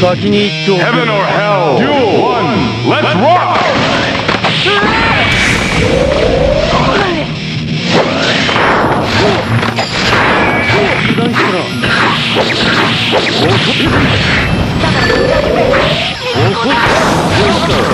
先に言っておく Heaven or hell. Duel one. Let's rock. 油断したな Heaven